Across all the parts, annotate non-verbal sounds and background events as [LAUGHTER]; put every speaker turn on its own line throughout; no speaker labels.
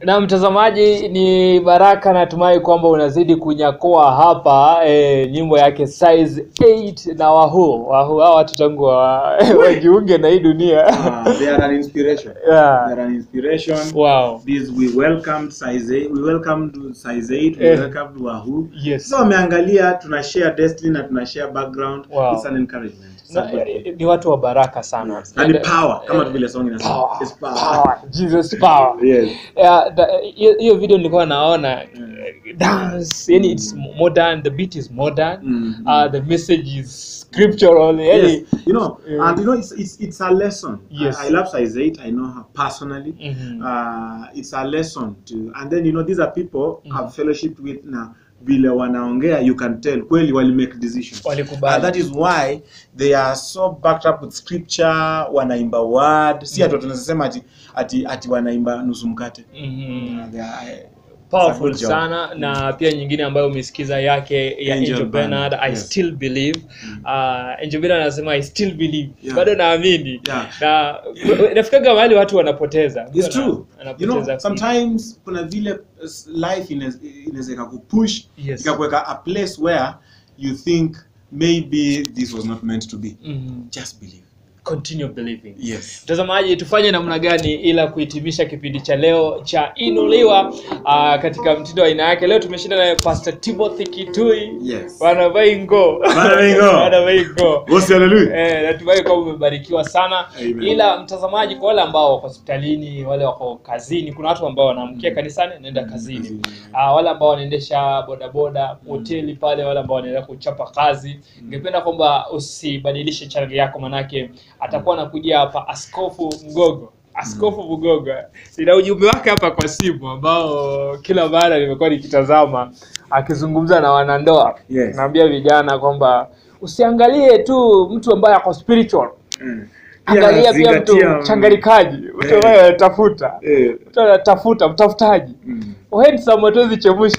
na mtazamaji ni baraka natumai kwamba unazidi kunyakoa hapa e, nyimbo yake size 8 na wahu wahu hawa watu tangu wa, [LAUGHS] wajiunge na hii dunia
Uh, they are an inspiration. [LAUGHS]
Yeah.
They are an inspiration.
wow
This we welcomed size 8. We welcomed size 8. We
Eh.
welcomed Wahu.
yes
So wameangalia tuna share destiny na tuna share background.
Wow.
It's an encouragement.
Na,
thing.
ni watu wa baraka sana
Na ni
And,
power kama
eh,
vile song inasema.
power,
It's power.
power, Jesus power
Yes.
Yeah, hiyo video nilikuwa naona eh, dance yani it's modern the beat is modern
Mm.
uh, the message is scriptural yani
Yes. You know,
Yeah.
and you know, it's it's it's a lesson.
Yes.
I, I love size eight. I know her personally.
Mhm.
Uh, it's a lesson to, and then you know, these are people I've fellowship with na vile wanaongea you can tell. Kweli wali make decisions.
Walikubali.
and that is why they are so backed up with scripture wanaimba word. Si ati tunasema ati ati ati wanaimba nusu mkate.
Mhm.
Uh, they are-
powerful
a job.
sana. Na pia nyingine ambayo umesikiza yake ya
Angel
Bernard. I
Yes.
still believe. Uh, Angel Bernard anasema I still believe.
Yeah.
bado naamini.
Yeah.
na nafikaga mahali watu wanapoteza.
It's true. You know, sometimes kuna vile life ina- inaweza ikakupush
Yes.
ikakuweka a place where you think maybe this was not meant to be.
mm -hmm.
Just believe.
Continue believing.
Yes.
mtazamaji tufanye namna gani ila kuhitimisha kipindi cha leo cha inuliwa uh, katika mtindo wa aina yake. Leo tumeshinda naye pastor timothy kitui.
Yes.
wanavaingo
Wanavaingo. [LAUGHS]
wanavaingo
Bosi haleluya.
Eh, natumai kwamba umebarikiwa sana.
Amen.
ila mtazamaji kwa wale ambao wako hospitalini wale wako kazini kuna watu ambao wanaamkia kanisani naenda kazini.
Uh,
Ah, wale ambao wanaendesha bodaboda hoteli pale wale ambao wanaenda kuchapa kazi. Ningependa kwamba usibadilishe channel yako manake atakuwa anakuja hapa askofu mgogo askofu mgogo nina ujumbe wake hapa kwa simu ambao kila mara nimekuwa nikitazama akizungumza na wanandoa
Yes.
naambia vijana kwamba usiangalie tu mtu ambaye ako spiritual
Mm.
angalia pia mtu
changarikaji,
mchangarikaji mtu
Eh.
ambaye anatafuta
Eh.
mtu anatafuta mtafutaji
Mm.
Handsome hatuwezi chemusha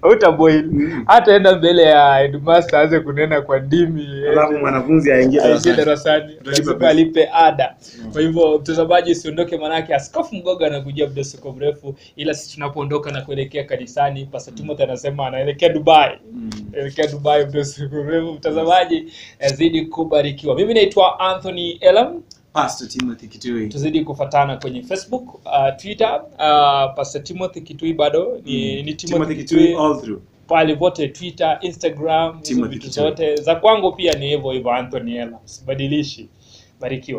hautaboil
Mm.
hata enda mbele ya headmaster aanze kunena kwa ndimi
Alafu mwanafunzi aingie darasani.
lazima alipe ada. Kwa hivyo mtazamaji usiondoke manake askofu mgoga anakujia muda siko mrefu ila sisi tunapoondoka na kuelekea kanisani pasa timothy anasema anaelekea dubai.
Mm.
elekea dubai muda siko mrefu. Mtazamaji zidi kubarikiwa. Mimi naitwa anthony elam
Pastor Timothy Kitui.
tuzidi kufatana kwenye facebook uh, twitter uh, pastor timothy kitui bado ni, ni timothy,
Timothy
kitui
Kitui. all through.
pale vote twitter instagram vitu zote. Za kwangu pia ni hivyo hivyo anthony ela sibadilishi. Barikiwa